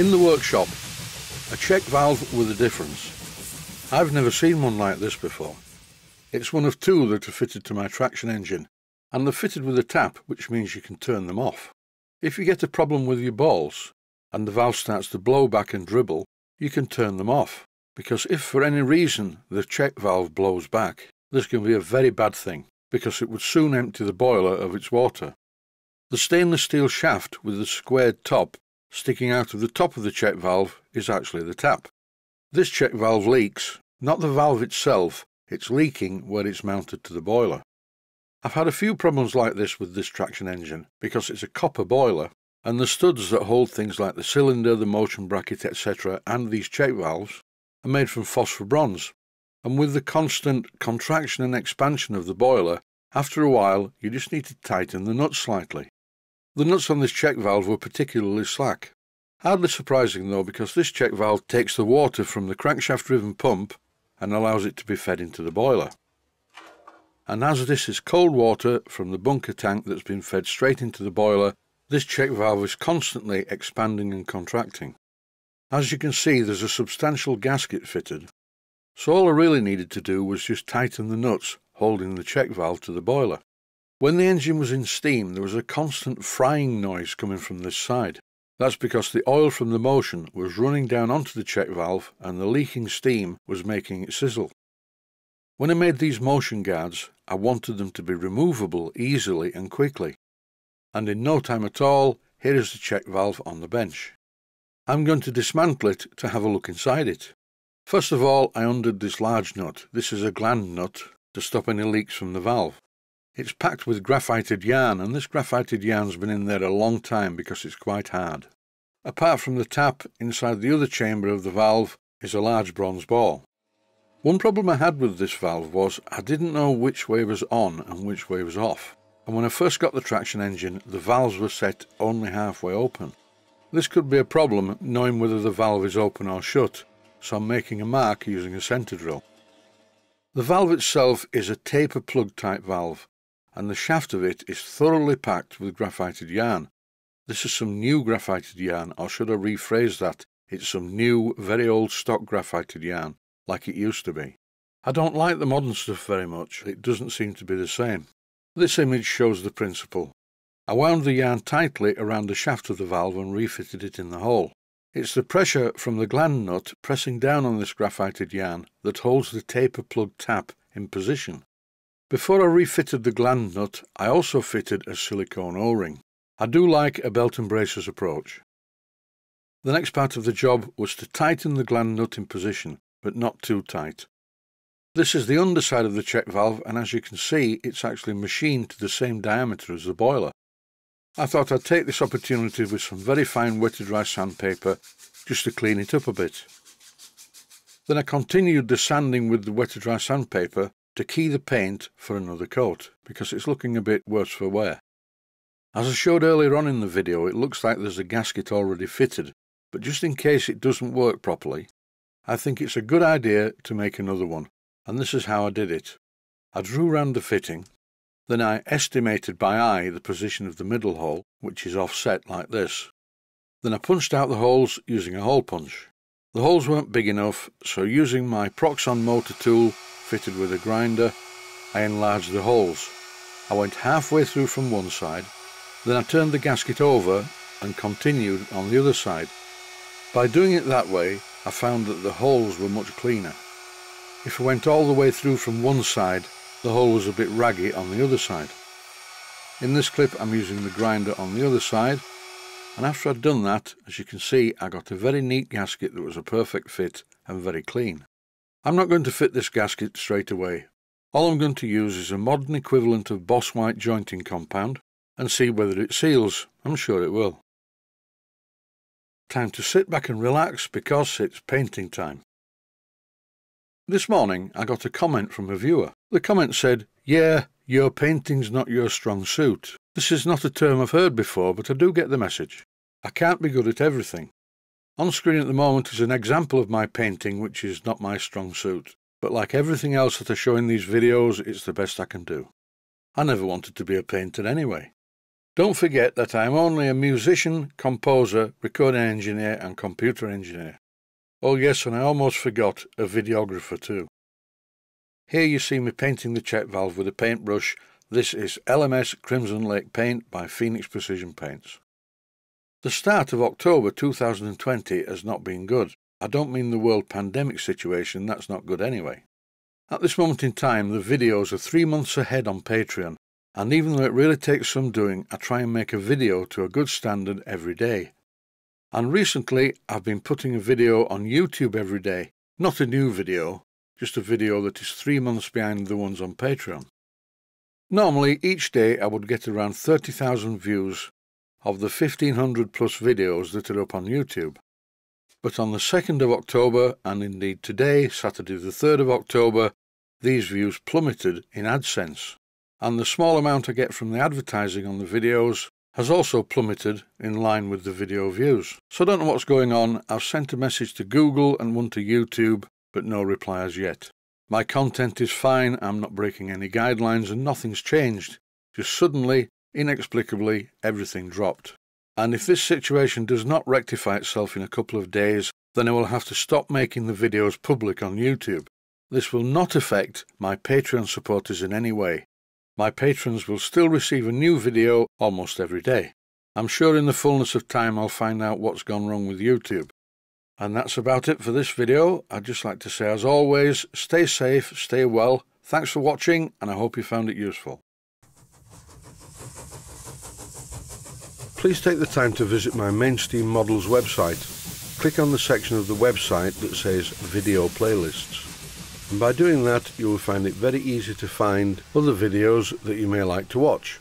In the workshop, a check valve with a difference. I've never seen one like this before. It's one of two that are fitted to my traction engine, and they're fitted with a tap, which means you can turn them off. If you get a problem with your balls, and the valve starts to blow back and dribble, you can turn them off, because if for any reason the check valve blows back, this can be a very bad thing, because it would soon empty the boiler of its water. The stainless steel shaft with the squared top sticking out of the top of the check valve is actually the tap. This check valve leaks, not the valve itself, it's leaking where it's mounted to the boiler. I've had a few problems like this with this traction engine because it's a copper boiler and the studs that hold things like the cylinder, the motion bracket, etc., and these check valves are made from phosphor bronze. And with the constant contraction and expansion of the boiler, after a while you just need to tighten the nuts slightly. The nuts on this check valve were particularly slack. Hardly surprising though because this check valve takes the water from the crankshaft driven pump and allows it to be fed into the boiler. And as this is cold water from the bunker tank that's been fed straight into the boiler, this check valve is constantly expanding and contracting. As you can see there's a substantial gasket fitted, so all I really needed to do was just tighten the nuts holding the check valve to the boiler. When the engine was in steam, there was a constant frying noise coming from this side. That's because the oil from the motion was running down onto the check valve and the leaking steam was making it sizzle. When I made these motion guards, I wanted them to be removable easily and quickly. And in no time at all, here is the check valve on the bench. I'm going to dismantle it to have a look inside it. First of all, I undid this large nut. This is a gland nut to stop any leaks from the valve. It's packed with graphited yarn, and this graphited yarn's been in there a long time because it's quite hard. Apart from the tap, inside the other chamber of the valve is a large bronze ball. One problem I had with this valve was I didn't know which way was on and which way was off. And when I first got the traction engine, the valves were set only halfway open. This could be a problem knowing whether the valve is open or shut, so I'm making a mark using a centre drill. The valve itself is a taper plug type valve, and the shaft of it is thoroughly packed with graphited yarn. This is some new graphited yarn, or should I rephrase that, it's some new, very old stock graphited yarn, like it used to be. I don't like the modern stuff very much, it doesn't seem to be the same. This image shows the principle. I wound the yarn tightly around the shaft of the valve and refitted it in the hole. It's the pressure from the gland nut pressing down on this graphited yarn that holds the taper plug tap in position. Before I refitted the gland nut, I also fitted a silicone O-ring. I do like a belt and braces approach. The next part of the job was to tighten the gland nut in position, but not too tight. This is the underside of the check valve and as you can see it's actually machined to the same diameter as the boiler. I thought I'd take this opportunity with some very fine wet to dry sandpaper just to clean it up a bit. Then I continued the sanding with the wet to dry sandpaper to key the paint for another coat because it's looking a bit worse for wear. As I showed earlier on in the video it looks like there's a gasket already fitted but just in case it doesn't work properly I think it's a good idea to make another one and this is how I did it. I drew round the fitting then I estimated by eye the position of the middle hole which is offset like this. Then I punched out the holes using a hole punch. The holes weren't big enough so using my Proxxon motor tool fitted with a grinder, I enlarged the holes. I went halfway through from one side, then I turned the gasket over and continued on the other side. By doing it that way, I found that the holes were much cleaner. If I went all the way through from one side, the hole was a bit raggy on the other side. In this clip I'm using the grinder on the other side and after I'd done that, as you can see, I got a very neat gasket that was a perfect fit and very clean. I'm not going to fit this gasket straight away. All I'm going to use is a modern equivalent of Boss White jointing compound and see whether it seals. I'm sure it will. Time to sit back and relax because it's painting time. This morning I got a comment from a viewer. The comment said, Yeah, your painting's not your strong suit. This is not a term I've heard before, but I do get the message. I can't be good at everything. On screen at the moment is an example of my painting which is not my strong suit, but like everything else that I show in these videos, it's the best I can do. I never wanted to be a painter anyway. Don't forget that I'm only a musician, composer, recording engineer and computer engineer. Oh yes, and I almost forgot, a videographer too. Here you see me painting the check valve with a paintbrush. This is LMS Crimson Lake Paint by Phoenix Precision Paints. The start of October 2020 has not been good. I don't mean the world pandemic situation, that's not good anyway. At this moment in time, the videos are three months ahead on Patreon, and even though it really takes some doing, I try and make a video to a good standard every day. And recently, I've been putting a video on YouTube every day. Not a new video, just a video that is three months behind the ones on Patreon. Normally, each day I would get around 30,000 views of the 1500 plus videos that are up on YouTube. But on the 2nd of October, and indeed today, Saturday the 3rd of October, these views plummeted in AdSense. And the small amount I get from the advertising on the videos has also plummeted in line with the video views. So I don't know what's going on. I've sent a message to Google and one to YouTube, but no reply as yet. My content is fine, I'm not breaking any guidelines, and nothing's changed. Just suddenly, inexplicably, everything dropped. And if this situation does not rectify itself in a couple of days, then I will have to stop making the videos public on YouTube. This will not affect my Patreon supporters in any way my patrons will still receive a new video almost every day. I'm sure in the fullness of time I'll find out what's gone wrong with YouTube. And that's about it for this video. I'd just like to say as always, stay safe, stay well, thanks for watching and I hope you found it useful. Please take the time to visit my Mainsteam Models website. Click on the section of the website that says Video Playlists and by doing that you will find it very easy to find other videos that you may like to watch.